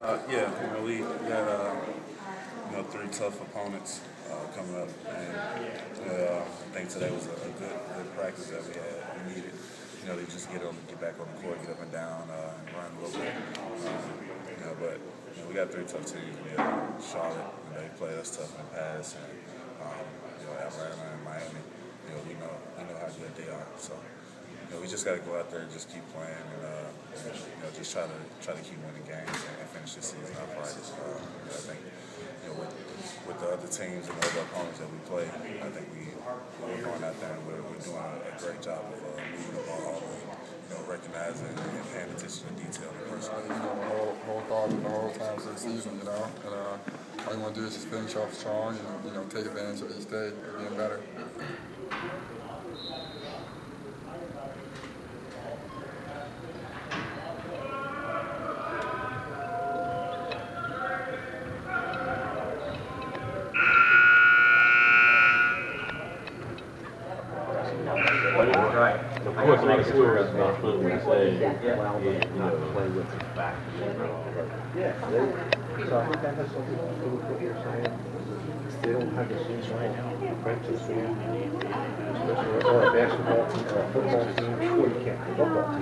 Uh, yeah, we got uh, you know three tough opponents uh, coming up, and uh, I think today was a, a good, good practice that we had. We needed, you know, to just get on, get back on the court, get up and down, uh, and run a little bit. Um, you know, but you know, we got three tough teams. We have Charlotte, and they played us tough in the past, and um, you know, Atlanta and Miami. You know, we know we know how good they are. So. You know, we just got to go out there and just keep playing and, uh, you know just try to try to keep winning games and finish this season. Um, you know, I think you know with, with the other teams and the other opponents that we play, I think we we're going out there and we're, we're doing a, great job of uh, moving the ball and you know recognizing and paying attention to detail personally. You know, the whole, whole thought the whole time the season, you know, and uh, all you want to do is just finish off strong and you know take advantage of each day and getting better. Right. Of course, like Square is not fun when you say, you know, play with the back. Yeah, so I think that has something to do with what you're saying. They don't have the same right now, practice, especially, or basketball or football team, you can't, football team.